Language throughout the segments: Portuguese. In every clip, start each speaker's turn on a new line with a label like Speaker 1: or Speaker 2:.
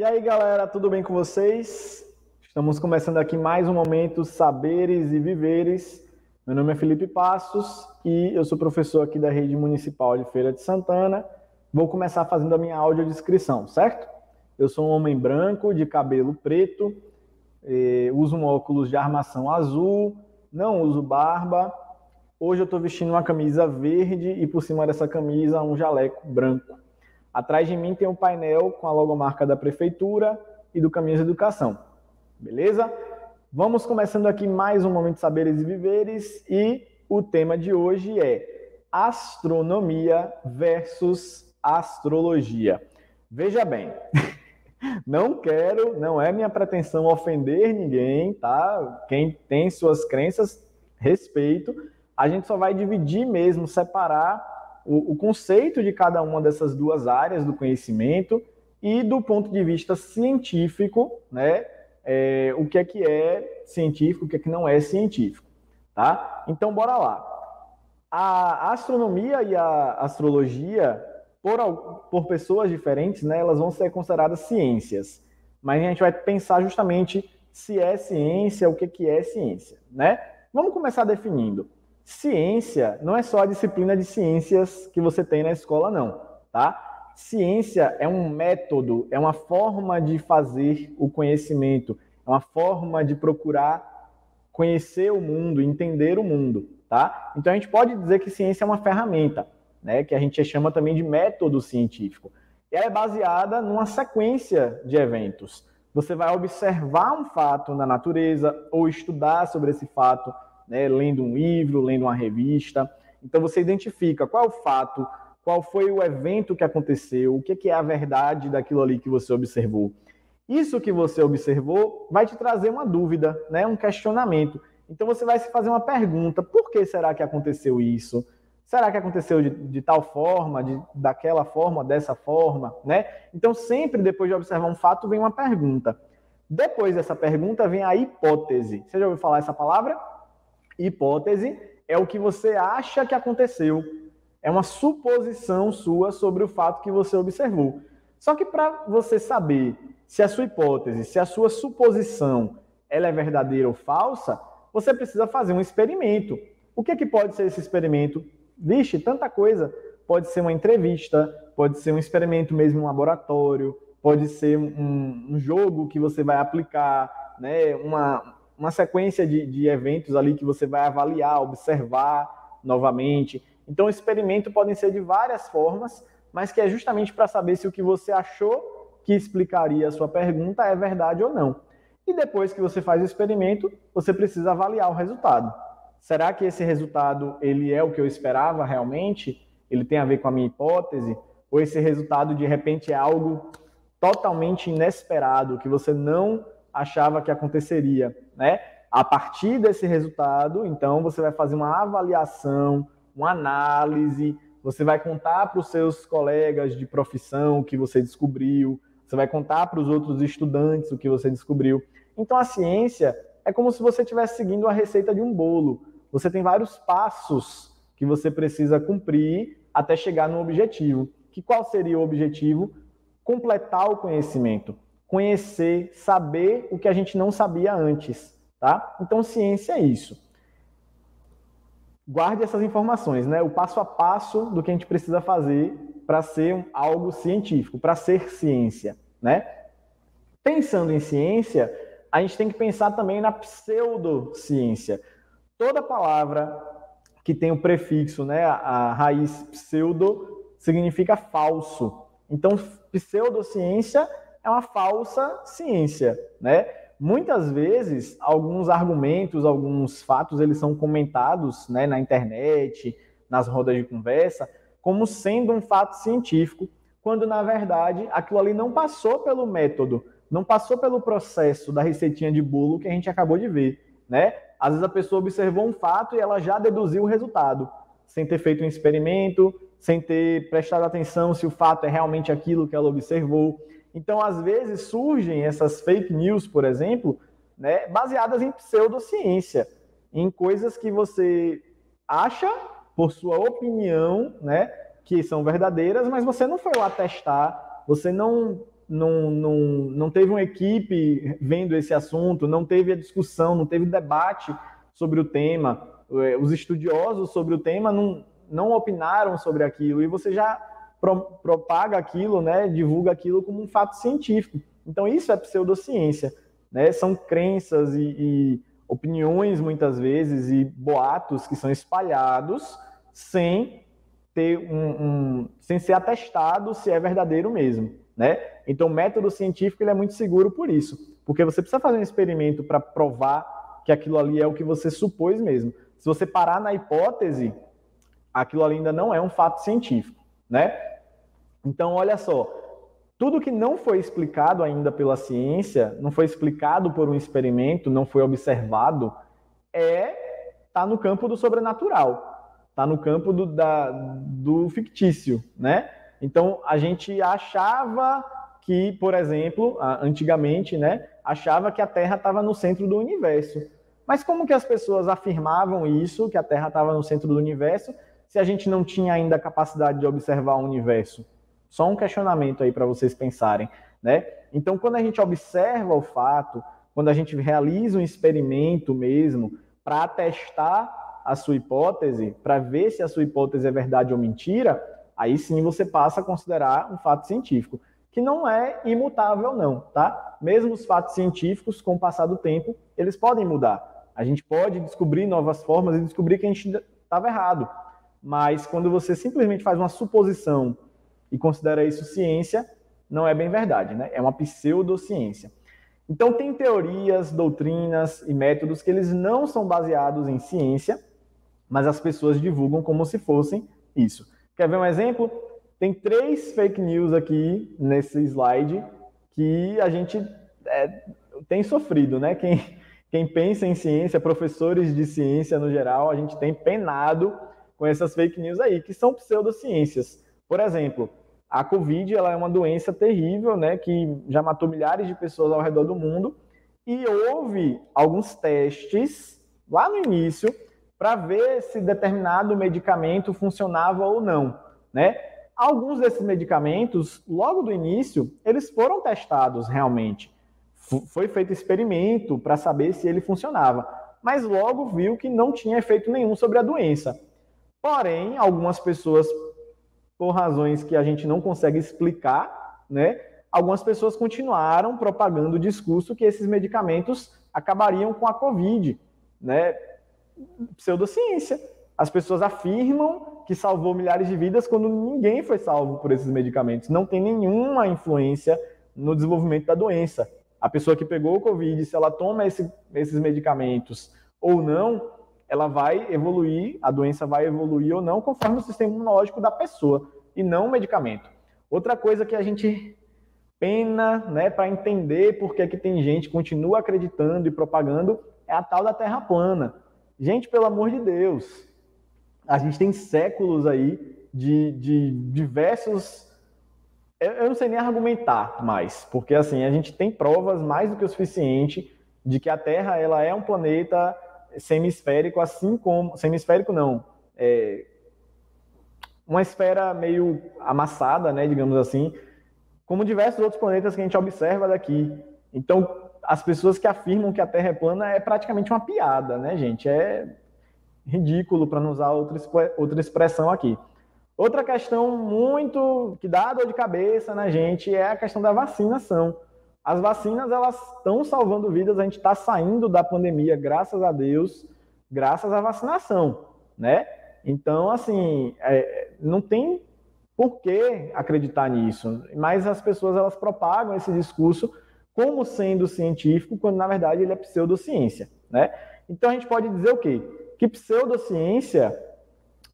Speaker 1: E aí, galera, tudo bem com vocês? Estamos começando aqui mais um momento Saberes e Viveres. Meu nome é Felipe Passos e eu sou professor aqui da Rede Municipal de Feira de Santana. Vou começar fazendo a minha audiodescrição, certo? Eu sou um homem branco, de cabelo preto, eh, uso um óculos de armação azul, não uso barba. Hoje eu estou vestindo uma camisa verde e por cima dessa camisa um jaleco branco. Atrás de mim tem um painel com a logomarca da prefeitura e do Caminhos de Educação. Beleza? Vamos começando aqui mais um momento saberes e viveres e o tema de hoje é astronomia versus astrologia. Veja bem, não quero, não é minha pretensão ofender ninguém, tá? Quem tem suas crenças, respeito. A gente só vai dividir mesmo, separar o, o conceito de cada uma dessas duas áreas do conhecimento e do ponto de vista científico, né? É, o que é que é científico, o que é que não é científico, tá? Então, bora lá. A astronomia e a astrologia, por, por pessoas diferentes, né, elas vão ser consideradas ciências. Mas a gente vai pensar justamente se é ciência, o que, que é ciência, né? Vamos começar definindo. Ciência não é só a disciplina de ciências que você tem na escola, não, tá? Ciência é um método, é uma forma de fazer o conhecimento, é uma forma de procurar conhecer o mundo, entender o mundo, tá? Então a gente pode dizer que ciência é uma ferramenta, né? Que a gente chama também de método científico. E ela é baseada numa sequência de eventos. Você vai observar um fato na natureza ou estudar sobre esse fato né, lendo um livro, lendo uma revista. Então você identifica qual é o fato, qual foi o evento que aconteceu, o que é a verdade daquilo ali que você observou. Isso que você observou vai te trazer uma dúvida, né, um questionamento. Então você vai se fazer uma pergunta: por que será que aconteceu isso? Será que aconteceu de, de, tal forma, de, daquela forma, dessa forma, né? Então, sempre depois de observar um fato, vem uma pergunta. Depois dessa pergunta, vem a hipótese. Você já ouviu falar essa palavra? Hipótese é o que você acha que aconteceu. É uma suposição sua sobre o fato que você observou. Só que para você saber se a sua hipótese, se a sua suposição, ela é verdadeira ou falsa, você precisa fazer um experimento. O que, é que pode ser esse experimento? Vixe, tanta coisa. Pode ser uma entrevista, pode ser um experimento mesmo em um laboratório, pode ser um, um jogo que você vai aplicar, né? uma, uma sequência de, de eventos ali que você vai avaliar, observar novamente. Então, o experimento podem ser de várias formas, mas que é justamente para saber se o que você achou que explicaria a sua pergunta é verdade ou não. E depois que você faz o experimento, você precisa avaliar o resultado. Será que esse resultado ele é o que eu esperava realmente? Ele tem a ver com a minha hipótese? Ou esse resultado de repente é algo totalmente inesperado que você não achava que aconteceria, né? A partir desse resultado, então você vai fazer uma avaliação, uma análise, você vai contar para os seus colegas de profissão o que você descobriu, você vai contar para os outros estudantes o que você descobriu. Então a ciência é como se você estivesse seguindo a receita de um bolo. Você tem vários passos que você precisa cumprir até chegar no objetivo. Que qual seria o objetivo? Completar o conhecimento conhecer, saber o que a gente não sabia antes, tá? Então, ciência é isso. Guarde essas informações, né? O passo a passo do que a gente precisa fazer para ser algo científico, para ser ciência, né? Pensando em ciência, a gente tem que pensar também na pseudociência. Toda palavra que tem o prefixo, né, a raiz pseudo, significa falso. Então, pseudociência é uma falsa ciência, né? Muitas vezes, alguns argumentos, alguns fatos, eles são comentados né, na internet, nas rodas de conversa, como sendo um fato científico, quando, na verdade, aquilo ali não passou pelo método, não passou pelo processo da receitinha de bolo que a gente acabou de ver, né? Às vezes a pessoa observou um fato e ela já deduziu o resultado, sem ter feito um experimento, sem ter prestado atenção se o fato é realmente aquilo que ela observou. Então, às vezes, surgem essas fake news, por exemplo, né, baseadas em pseudociência, em coisas que você acha, por sua opinião, né, que são verdadeiras, mas você não foi lá testar, você não não, não, não teve uma equipe vendo esse assunto, não teve a discussão, não teve debate sobre o tema, é, os estudiosos sobre o tema não, não opinaram sobre aquilo, e você já pro, propaga aquilo, né, divulga aquilo como um fato científico. Então, isso é pseudociência. Né? São crenças e, e opiniões, muitas vezes, e boatos que são espalhados sem ter um, um, sem ser atestado se é verdadeiro mesmo, né? Então, o método científico ele é muito seguro por isso, porque você precisa fazer um experimento para provar que aquilo ali é o que você supôs mesmo. Se você parar na hipótese, aquilo ali ainda não é um fato científico, né? Então, olha só, tudo que não foi explicado ainda pela ciência, não foi explicado por um experimento, não foi observado, é tá no campo do sobrenatural, tá no campo do, da, do fictício, né? Então a gente achava que, por exemplo, antigamente, né, achava que a Terra estava no centro do universo. Mas como que as pessoas afirmavam isso, que a Terra estava no centro do universo, se a gente não tinha ainda a capacidade de observar o universo? Só um questionamento aí para vocês pensarem, né? Então, quando a gente observa o fato, quando a gente realiza um experimento mesmo para atestar a sua hipótese, para ver se a sua hipótese é verdade ou mentira, aí sim você passa a considerar um fato científico, que não é imutável não, tá? Mesmo os fatos científicos, com o passar do tempo, eles podem mudar. A gente pode descobrir novas formas e descobrir que a gente estava errado. Mas quando você simplesmente faz uma suposição e considera isso ciência, não é bem verdade, né? É uma pseudociência. Então tem teorias, doutrinas e métodos que eles não são baseados em ciência, mas as pessoas divulgam como se fossem isso. Quer ver um exemplo? Tem três fake news aqui nesse slide que a gente é, tem sofrido, né? Quem, quem pensa em ciência, professores de ciência no geral, a gente tem penado com essas fake news aí, que são pseudociências. Por exemplo, a Covid ela é uma doença terrível, né, que já matou milhares de pessoas ao redor do mundo. E houve alguns testes lá no início para ver se determinado medicamento funcionava ou não, né? Alguns desses medicamentos, logo do início, eles foram testados realmente. Foi feito experimento para saber se ele funcionava, mas logo viu que não tinha efeito nenhum sobre a doença. Porém, algumas pessoas por razões que a gente não consegue explicar, né? Algumas pessoas continuaram propagando o discurso que esses medicamentos acabariam com a Covid, né? Pseudociência. As pessoas afirmam que salvou milhares de vidas quando ninguém foi salvo por esses medicamentos. Não tem nenhuma influência no desenvolvimento da doença. A pessoa que pegou o Covid, se ela toma esse, esses medicamentos ou não, ela vai evoluir, a doença vai evoluir ou não, conforme o sistema imunológico da pessoa, e não o medicamento. Outra coisa que a gente pena né, para entender por que, que tem gente que continua acreditando e propagando é a tal da Terra plana. Gente, pelo amor de Deus, a gente tem séculos aí de, de diversos. Eu não sei nem argumentar mais, porque assim, a gente tem provas mais do que o suficiente de que a Terra ela é um planeta semisférico, assim como. Semisférico não. É, uma esfera meio amassada, né, digamos assim, como diversos outros planetas que a gente observa daqui. Então, as pessoas que afirmam que a Terra é plana é praticamente uma piada, né, gente? É ridículo para não usar outra, outra expressão aqui. Outra questão muito que dá dor de cabeça na gente é a questão da vacinação. As vacinas elas estão salvando vidas, a gente está saindo da pandemia, graças a Deus, graças à vacinação, né? Então, assim, é, não tem por que acreditar nisso, mas as pessoas elas propagam esse discurso como sendo científico, quando na verdade ele é pseudociência, né? Então a gente pode dizer o quê? Que pseudociência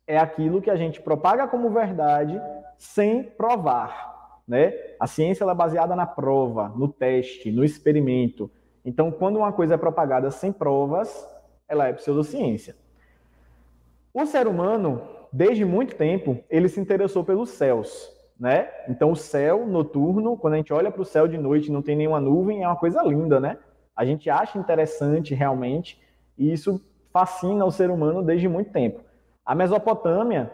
Speaker 1: é aquilo que a gente propaga como verdade sem provar, né? A ciência é baseada na prova, no teste, no experimento. Então, quando uma coisa é propagada sem provas, ela é pseudociência. O ser humano, desde muito tempo, ele se interessou pelos céus, né? Então, o céu noturno, quando a gente olha para o céu de noite não tem nenhuma nuvem, é uma coisa linda, né? A gente acha interessante realmente, e isso fascina o ser humano desde muito tempo. A Mesopotâmia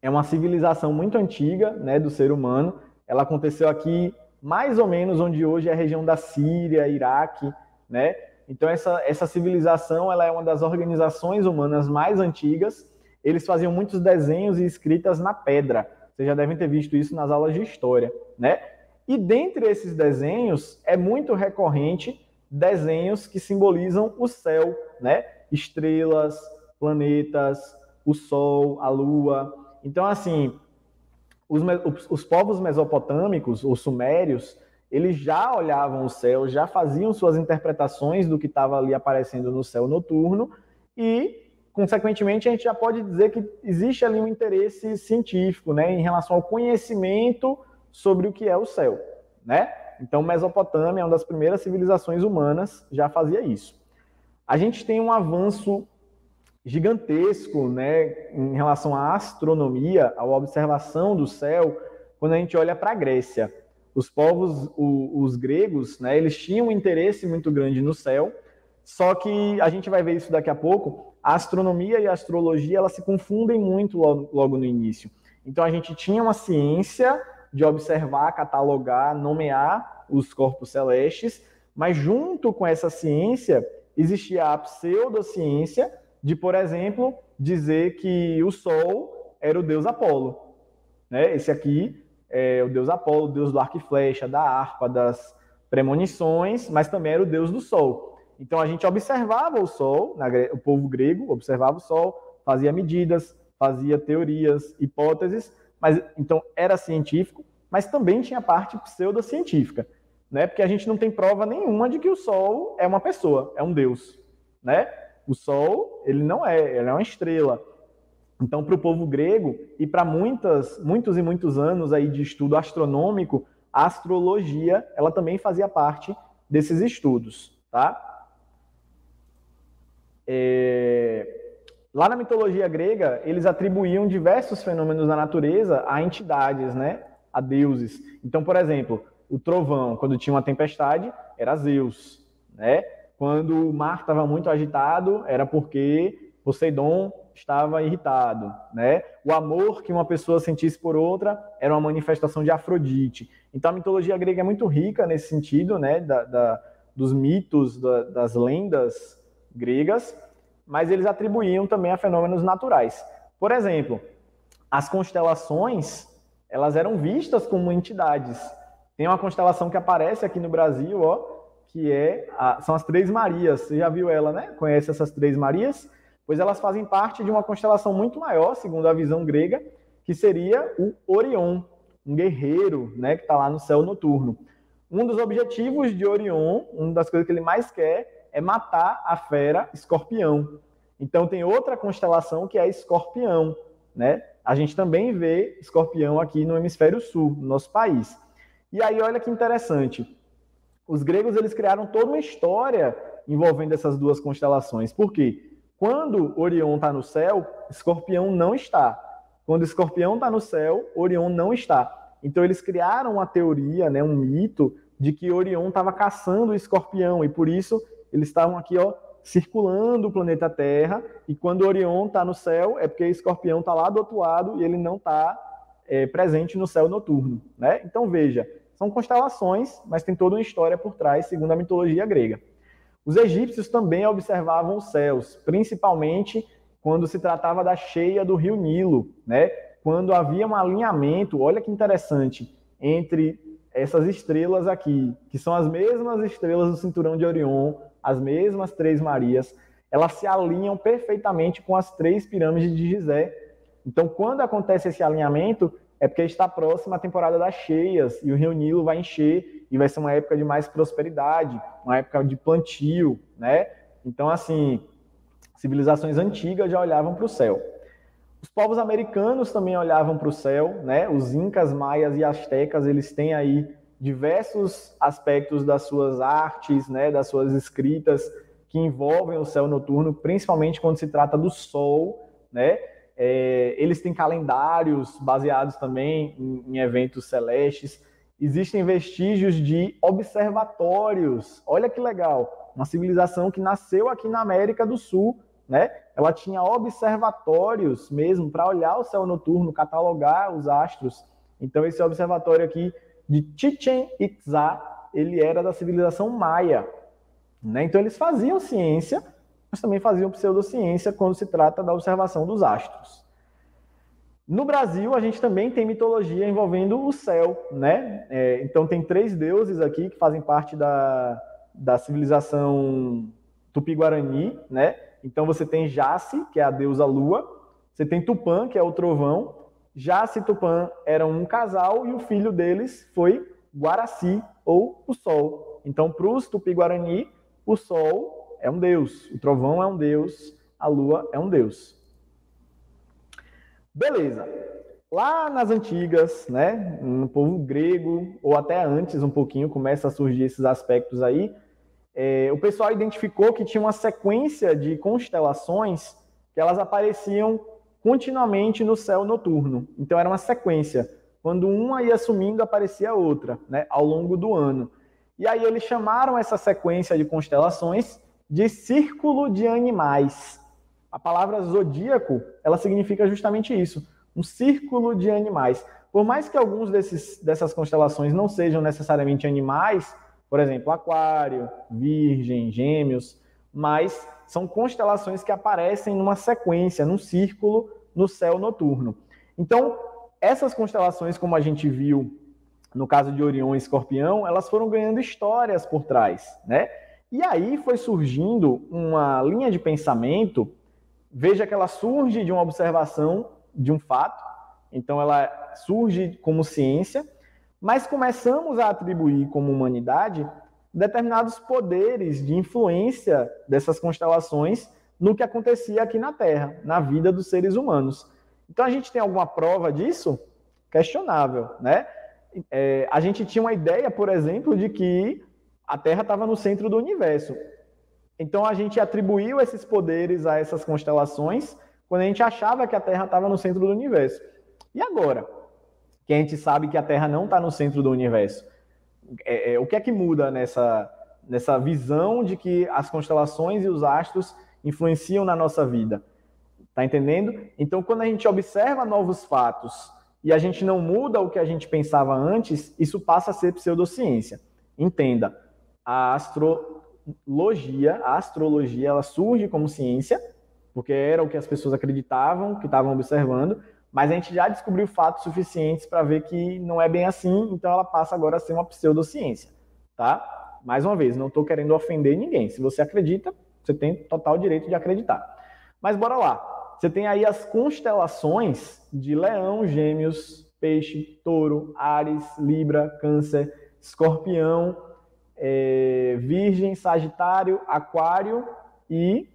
Speaker 1: é uma civilização muito antiga, né, do ser humano, ela aconteceu aqui mais ou menos onde hoje é a região da Síria, Iraque, né? Então essa, essa civilização ela é uma das organizações humanas mais antigas. Eles faziam muitos desenhos e escritas na pedra. Vocês já devem ter visto isso nas aulas de história, né? E dentre esses desenhos é muito recorrente desenhos que simbolizam o céu, né? Estrelas, planetas, o sol, a lua. Então assim, os, os povos mesopotâmicos, os sumérios, eles já olhavam o céu, já faziam suas interpretações do que estava ali aparecendo no céu noturno e, consequentemente, a gente já pode dizer que existe ali um interesse científico, né, em relação ao conhecimento sobre o que é o céu, né? Então, Mesopotâmia, uma das primeiras civilizações humanas, já fazia isso. A gente tem um avanço gigantesco, né, em relação à astronomia, à observação do céu, quando a gente olha para a Grécia os povos, o, os gregos, né, eles tinham um interesse muito grande no céu, só que a gente vai ver isso daqui a pouco, a astronomia e a astrologia, elas se confundem muito logo, logo no início. Então a gente tinha uma ciência de observar, catalogar, nomear os corpos celestes, mas junto com essa ciência existia a pseudociência de, por exemplo, dizer que o Sol era o deus Apolo. Né? Esse aqui é, o deus Apolo, o deus do arco e flecha, da harpa, das premonições, mas também era o deus do sol. Então a gente observava o sol, o povo grego observava o sol, fazia medidas, fazia teorias, hipóteses, mas então era científico, mas também tinha parte pseudocientífica, né? Porque a gente não tem prova nenhuma de que o sol é uma pessoa, é um deus, né? O sol, ele não é, ele é uma estrela. Então, para o povo grego e para muitas, muitos e muitos anos aí de estudo astronômico, a astrologia ela também fazia parte desses estudos, tá? É... Lá na mitologia grega, eles atribuíam diversos fenômenos da natureza a entidades, né? A deuses. Então, por exemplo, o trovão, quando tinha uma tempestade, era Zeus, né? Quando o mar estava muito agitado, era porque Poseidon estava irritado, né? O amor que uma pessoa sentisse por outra era uma manifestação de Afrodite. Então a mitologia grega é muito rica nesse sentido, né? Da, da, dos mitos, da, das lendas gregas, mas eles atribuíam também a fenômenos naturais. Por exemplo, as constelações elas eram vistas como entidades. Tem uma constelação que aparece aqui no Brasil, ó, que é a, são as Três Marias. Você já viu ela, né? Conhece essas Três Marias? pois elas fazem parte de uma constelação muito maior, segundo a visão grega, que seria o Orion, um guerreiro né, que está lá no céu noturno. Um dos objetivos de Orion, uma das coisas que ele mais quer, é matar a fera escorpião. Então tem outra constelação que é escorpião. Né? A gente também vê escorpião aqui no hemisfério sul, no nosso país. E aí, olha que interessante. Os gregos eles criaram toda uma história envolvendo essas duas constelações. Por quê? Quando Orion está no céu, Escorpião não está. Quando Escorpião está no céu, Orion não está. Então eles criaram uma teoria, né, um mito de que Orion estava caçando o Escorpião e por isso eles estavam aqui, ó, circulando o planeta Terra. E quando Orion está no céu, é porque Escorpião está lá do outro lado e ele não está é, presente no céu noturno, né? Então veja, são constelações, mas tem toda uma história por trás, segundo a mitologia grega. Os egípcios também observavam os céus, principalmente quando se tratava da cheia do rio Nilo, né? Quando havia um alinhamento, olha que interessante, entre essas estrelas aqui, que são as mesmas estrelas do cinturão de Orion, as mesmas três Marias, elas se alinham perfeitamente com as três pirâmides de Gizé. Então, quando acontece esse alinhamento, é porque está próxima a temporada das cheias e o rio Nilo vai encher e vai ser uma época de mais prosperidade, uma época de plantio, né? Então, assim, civilizações antigas já olhavam para o céu. Os povos americanos também olhavam para o céu, né? Os incas, maias e astecas, eles têm aí diversos aspectos das suas artes, né, das suas escritas que envolvem o céu noturno, principalmente quando se trata do sol, né? É, eles têm calendários baseados também em, em eventos celestes existem vestígios de observatórios. Olha que legal, uma civilização que nasceu aqui na América do Sul, né? Ela tinha observatórios mesmo para olhar o céu noturno, catalogar os astros. Então esse observatório aqui de Chichen Itza, ele era da civilização maia. Né? Então eles faziam ciência, mas também faziam pseudociência quando se trata da observação dos astros. No Brasil, a gente também tem mitologia envolvendo o céu, né? É, então tem três deuses aqui que fazem parte da, da civilização Tupi-Guarani, né? Então você tem Jace, que é a deusa lua, você tem Tupã, que é o trovão. Jace e Tupã eram um casal e o filho deles foi Guaraci, ou o sol. Então, para os Tupi-Guarani, o sol é um deus, o trovão é um deus, a lua é um deus. Beleza. Lá nas antigas, né, no povo grego, ou até antes um pouquinho, começa a surgir esses aspectos aí, é, o pessoal identificou que tinha uma sequência de constelações que elas apareciam continuamente no céu noturno. Então era uma sequência. Quando uma ia sumindo, aparecia outra, né, ao longo do ano. E aí eles chamaram essa sequência de constelações de círculo de animais. A palavra zodíaco, ela significa justamente isso, um círculo de animais. Por mais que alguns desses, dessas constelações não sejam necessariamente animais, por exemplo, Aquário, Virgem, Gêmeos, mas são constelações que aparecem numa sequência, num círculo no céu noturno. Então, essas constelações, como a gente viu no caso de Orion e Escorpião, elas foram ganhando histórias por trás, né? E aí foi surgindo uma linha de pensamento Veja que ela surge de uma observação de um fato, então ela surge como ciência, mas começamos a atribuir como humanidade determinados poderes de influência dessas constelações no que acontecia aqui na Terra, na vida dos seres humanos. Então a gente tem alguma prova disso? Questionável, né? É, a gente tinha uma ideia, por exemplo, de que a Terra estava no centro do universo. Então a gente atribuiu esses poderes a essas constelações quando a gente achava que a Terra estava no centro do universo. E agora? Que a gente sabe que a Terra não está no centro do universo. É, é, o que é que muda nessa, nessa visão de que as constelações e os astros influenciam na nossa vida? Tá entendendo? Então, quando a gente observa novos fatos e a gente não muda o que a gente pensava antes, isso passa a ser pseudociência. Entenda, a astro logia, a astrologia, ela surge como ciência, porque era o que as pessoas acreditavam, que estavam observando, mas a gente já descobriu fatos suficientes para ver que não é bem assim, então ela passa agora a ser uma pseudociência, tá? Mais uma vez, não estou querendo ofender ninguém. Se você acredita, você tem total direito de acreditar. Mas bora lá. Você tem aí as constelações de Leão, Gêmeos, Peixe, Touro, Ares, Libra, Câncer, Escorpião, é, Virgem, Sagitário, Aquário e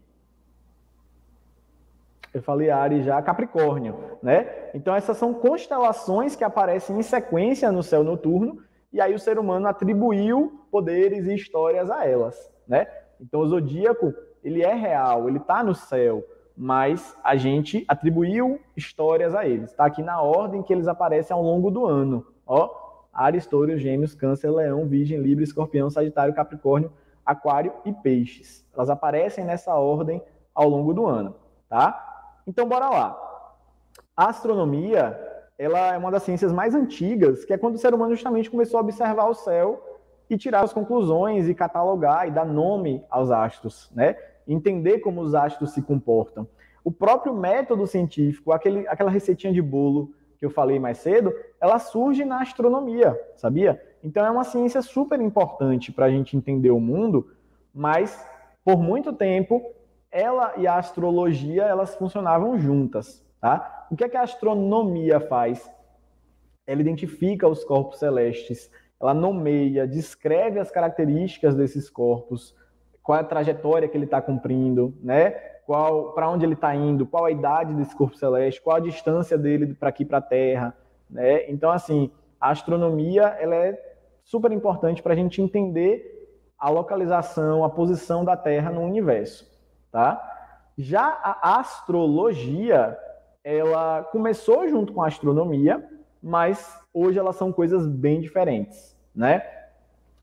Speaker 1: eu falei Ares já, Capricórnio, né? Então essas são constelações que aparecem em sequência no céu noturno e aí o ser humano atribuiu poderes e histórias a elas, né? Então o zodíaco, ele é real, ele está no céu, mas a gente atribuiu histórias a eles. Está aqui na ordem que eles aparecem ao longo do ano, ó. Ares, Touro, Gêmeos, Câncer, Leão, Virgem, Libra, Escorpião, Sagitário, Capricórnio, Aquário e Peixes. Elas aparecem nessa ordem ao longo do ano, tá? Então bora lá. A astronomia, ela é uma das ciências mais antigas, que é quando o ser humano justamente começou a observar o céu e tirar as conclusões e catalogar e dar nome aos astros, né? Entender como os astros se comportam. O próprio método científico, aquele, aquela receitinha de bolo que eu falei mais cedo, ela surge na astronomia, sabia? Então é uma ciência super importante para a gente entender o mundo, mas por muito tempo ela e a astrologia elas funcionavam juntas, tá? O que é que a astronomia faz? Ela identifica os corpos celestes, ela nomeia, descreve as características desses corpos, qual é a trajetória que ele está cumprindo, né? Qual para onde ele está indo, qual a idade desse corpo celeste, qual a distância dele para aqui para a Terra, né? Então assim, a astronomia ela é super importante para a gente entender a localização, a posição da Terra no universo, tá? Já a astrologia, ela começou junto com a astronomia, mas hoje elas são coisas bem diferentes, né?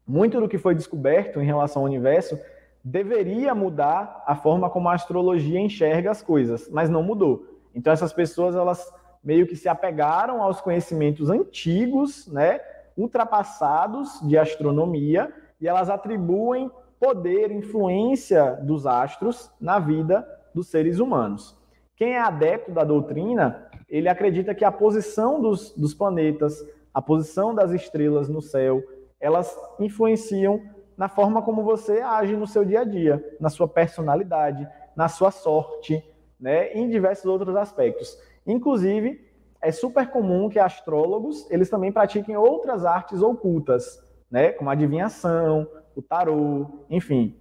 Speaker 1: Muito do que foi descoberto em relação ao universo deveria mudar a forma como a astrologia enxerga as coisas, mas não mudou. Então essas pessoas elas meio que se apegaram aos conhecimentos antigos, né, ultrapassados de astronomia e elas atribuem poder, influência dos astros na vida dos seres humanos. Quem é adepto da doutrina, ele acredita que a posição dos, dos planetas, a posição das estrelas no céu, elas influenciam na forma como você age no seu dia a dia, na sua personalidade, na sua sorte, né, em diversos outros aspectos. Inclusive, é super comum que astrólogos, eles também pratiquem outras artes ocultas, né, como a adivinhação, o tarô, enfim,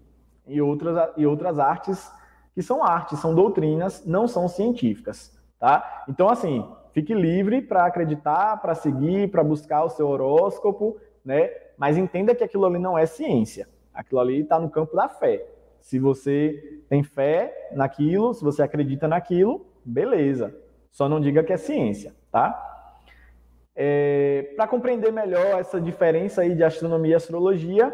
Speaker 1: e outras, e outras artes que são artes, são doutrinas, não são científicas, tá? Então, assim, fique livre para acreditar, para seguir, para buscar o seu horóscopo, né? Mas entenda que aquilo ali não é ciência. Aquilo ali está no campo da fé. Se você tem fé naquilo, se você acredita naquilo, beleza. Só não diga que é ciência, tá? É, Para compreender melhor essa diferença aí de astronomia e astrologia,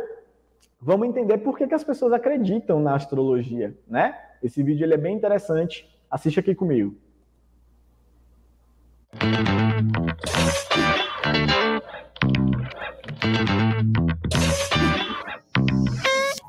Speaker 1: vamos entender por que, que as pessoas acreditam na astrologia, né? Esse vídeo ele é bem interessante. Assiste aqui comigo.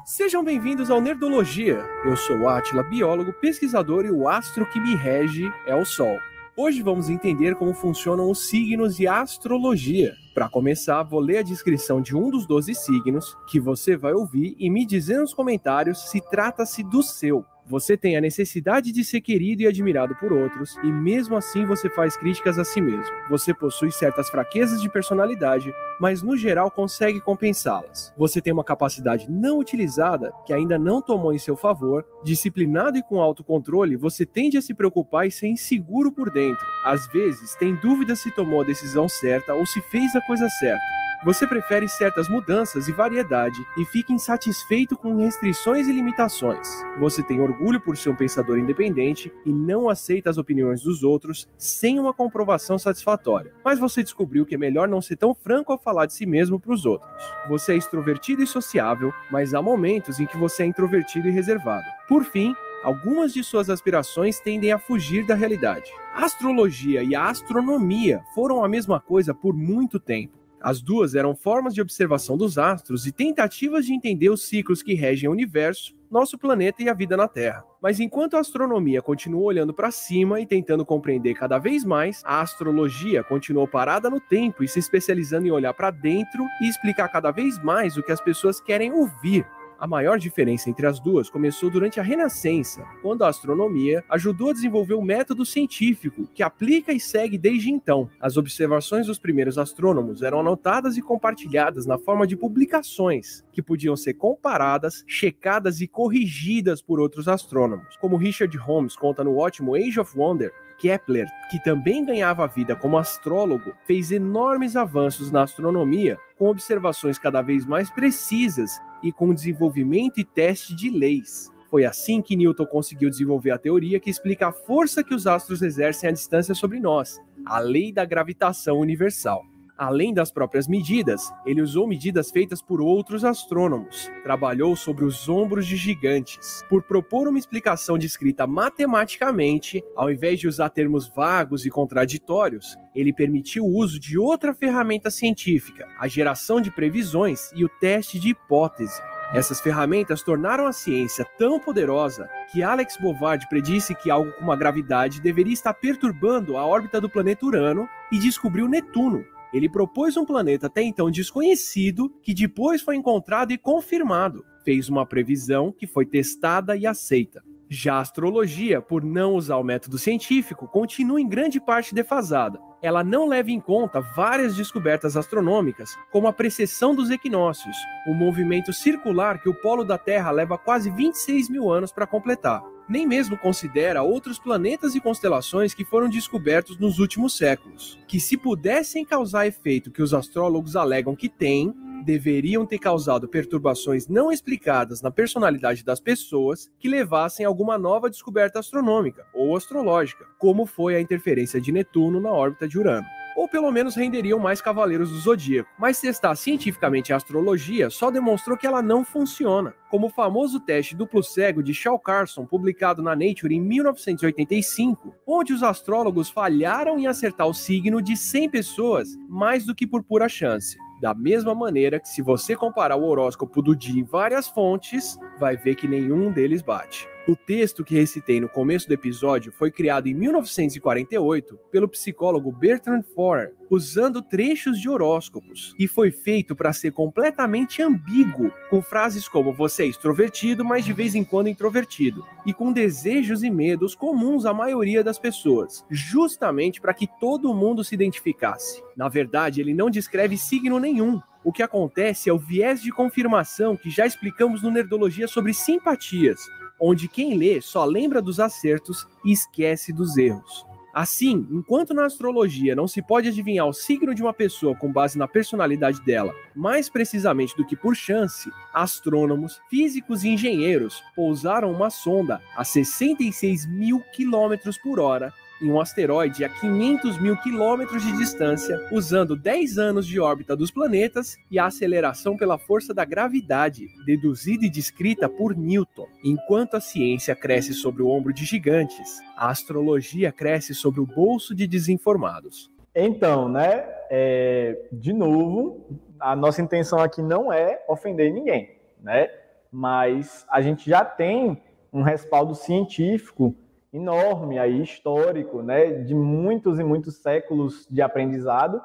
Speaker 2: Sejam bem-vindos ao Nerdologia. Eu sou Atila, biólogo, pesquisador e o astro que me rege é o Sol. Hoje vamos entender como funcionam os signos e a astrologia. Para começar, vou ler a descrição de um dos 12 signos que você vai ouvir e me dizer nos comentários se trata-se do seu. Você tem a necessidade de ser querido e admirado por outros, e mesmo assim você faz críticas a si mesmo. Você possui certas fraquezas de personalidade, mas no geral consegue compensá-las. Você tem uma capacidade não utilizada que ainda não tomou em seu favor. Disciplinado e com autocontrole, você tende a se preocupar e ser inseguro por dentro. Às vezes, tem dúvidas se tomou a decisão certa ou se fez a coisa certa. Você prefere certas mudanças e variedade e fica insatisfeito com restrições e limitações. Você tem orgulho por ser um pensador independente e não aceita as opiniões dos outros sem uma comprovação satisfatória. Mas você descobriu que é melhor não ser tão franco ao falar de si mesmo para os outros. Você é extrovertido e sociável, mas há momentos em que você é introvertido e reservado. Por fim, algumas de suas aspirações tendem a fugir da realidade. A astrologia e a astronomia foram a mesma coisa por muito tempo. As duas eram formas de observação dos astros e tentativas de entender os ciclos que regem o universo, nosso planeta e a vida na Terra. Mas enquanto a astronomia continuou olhando para cima e tentando compreender cada vez mais, a astrologia continuou parada no tempo e se especializando em olhar para dentro e explicar cada vez mais o que as pessoas querem ouvir a maior diferença entre as duas começou durante a Renascença, quando a astronomia ajudou a desenvolver o um método científico que aplica e segue desde então. As observações dos primeiros astrônomos eram anotadas e compartilhadas na forma de publicações, que podiam ser comparadas, checadas e corrigidas por outros astrônomos. Como Richard Holmes conta no ótimo Age of Wonder, Kepler, que também ganhava vida como astrólogo, fez enormes avanços na astronomia, com observações cada vez mais precisas e com desenvolvimento e teste de leis. Foi assim que Newton conseguiu desenvolver a teoria que explica a força que os astros exercem à distância sobre nós, a lei da gravitação universal. Além das próprias medidas, ele usou medidas feitas por outros astrônomos. Trabalhou sobre os ombros de gigantes. Por propor uma explicação descrita matematicamente, ao invés de usar termos vagos e contraditórios, ele permitiu o uso de outra ferramenta científica, a geração de previsões e o teste de hipótese. Essas ferramentas tornaram a ciência tão poderosa que Alex Bovard predisse que algo com uma gravidade deveria estar perturbando a órbita do planeta Urano e descobriu Netuno, ele propôs um planeta até então desconhecido, que depois foi encontrado e confirmado. Fez uma previsão que foi testada e aceita. Já a astrologia, por não usar o método científico, continua em grande parte defasada. Ela não leva em conta várias descobertas astronômicas, como a precessão dos equinócios, o movimento circular que o polo da Terra leva quase 26 mil anos para completar nem mesmo considera outros planetas e constelações que foram descobertos nos últimos séculos, que se pudessem causar efeito que os astrólogos alegam que têm, deveriam ter causado perturbações não explicadas na personalidade das pessoas que levassem a alguma nova descoberta astronômica ou astrológica, como foi a interferência de Netuno na órbita de Urano ou pelo menos renderiam mais cavaleiros do zodíaco. Mas testar cientificamente a astrologia só demonstrou que ela não funciona, como o famoso teste duplo cego de Shaw Carson, publicado na Nature em 1985, onde os astrólogos falharam em acertar o signo de 100 pessoas mais do que por pura chance. Da mesma maneira que se você comparar o horóscopo do dia em várias fontes, vai ver que nenhum deles bate. O texto que recitei no começo do episódio foi criado em 1948 pelo psicólogo Bertrand Forer, usando trechos de horóscopos, e foi feito para ser completamente ambíguo, com frases como você é extrovertido, mas de vez em quando introvertido, e com desejos e medos comuns à maioria das pessoas, justamente para que todo mundo se identificasse. Na verdade, ele não descreve signo nenhum, o que acontece é o viés de confirmação que já explicamos no Nerdologia sobre simpatias, onde quem lê só lembra dos acertos e esquece dos erros. Assim, enquanto na astrologia não se pode adivinhar o signo de uma pessoa com base na personalidade dela, mais precisamente do que por chance, astrônomos, físicos e engenheiros pousaram uma sonda a 66 mil quilômetros por hora em um asteroide a 500 mil quilômetros de distância, usando 10 anos de órbita dos planetas e a aceleração pela força da gravidade, deduzida e descrita por Newton. Enquanto a ciência cresce sobre o ombro de gigantes, a astrologia cresce sobre o bolso de desinformados.
Speaker 1: Então, né, é, de novo, a nossa intenção aqui não é ofender ninguém, né? Mas a gente já tem um respaldo científico enorme aí histórico, né, de muitos e muitos séculos de aprendizado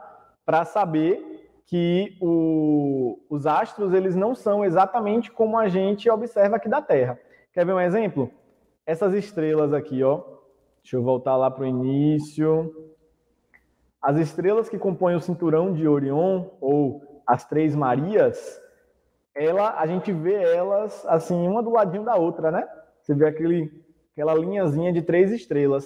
Speaker 1: para saber que o, os astros eles não são exatamente como a gente observa aqui da Terra. Quer ver um exemplo? Essas estrelas aqui, ó. Deixa eu voltar lá para o início. As estrelas que compõem o cinturão de Orion ou as Três Marias, ela, a gente vê elas assim uma do ladinho da outra, né? Você vê aquele aquela linhazinha de três estrelas.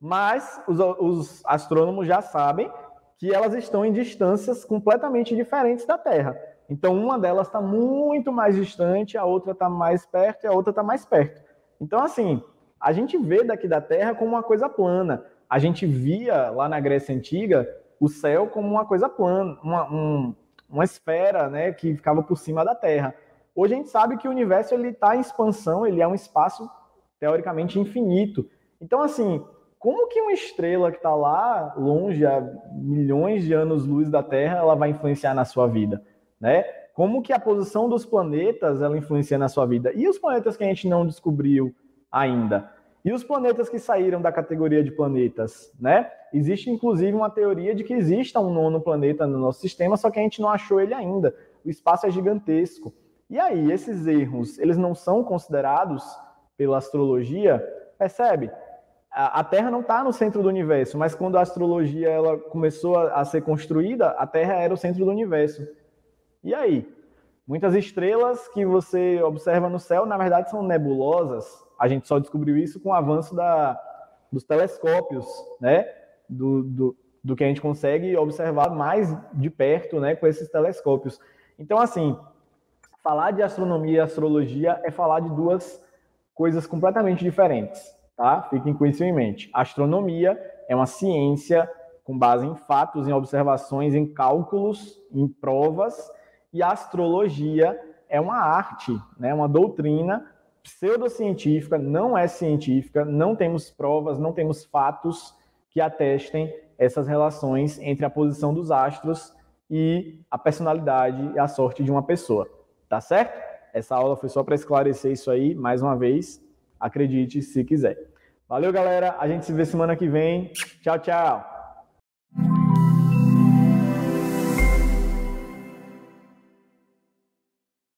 Speaker 1: Mas os, os astrônomos já sabem que elas estão em distâncias completamente diferentes da Terra. Então, uma delas está muito mais distante, a outra está mais perto e a outra está mais perto. Então, assim, a gente vê daqui da Terra como uma coisa plana. A gente via lá na Grécia Antiga o céu como uma coisa plana, uma, um, uma esfera né, que ficava por cima da Terra. Hoje a gente sabe que o universo está em expansão, ele é um espaço teoricamente infinito. Então, assim, como que uma estrela que está lá longe, a milhões de anos-luz da Terra, ela vai influenciar na sua vida, né? Como que a posição dos planetas ela influencia na sua vida? E os planetas que a gente não descobriu ainda? E os planetas que saíram da categoria de planetas, né? Existe inclusive uma teoria de que exista um nono planeta no nosso sistema, só que a gente não achou ele ainda. O espaço é gigantesco. E aí, esses erros, eles não são considerados pela astrologia, percebe? A, Terra não está no centro do universo, mas quando a astrologia ela começou a, a ser construída, a Terra era o centro do universo. E aí? Muitas estrelas que você observa no céu, na verdade, são nebulosas. A gente só descobriu isso com o avanço da, dos telescópios, né? Do, do, do, que a gente consegue observar mais de perto, né? Com esses telescópios. Então, assim, falar de astronomia e astrologia é falar de duas coisas completamente diferentes, tá? Fiquem com isso em mente. astronomia é uma ciência com base em fatos, em observações, em cálculos, em provas, e a astrologia é uma arte, né? Uma doutrina pseudocientífica, não é científica, não temos provas, não temos fatos que atestem essas relações entre a posição dos astros e a personalidade e a sorte de uma pessoa, tá certo? Essa aula foi só para esclarecer isso aí, mais uma vez. Acredite se quiser. Valeu, galera. A gente se vê semana que vem. Tchau, tchau.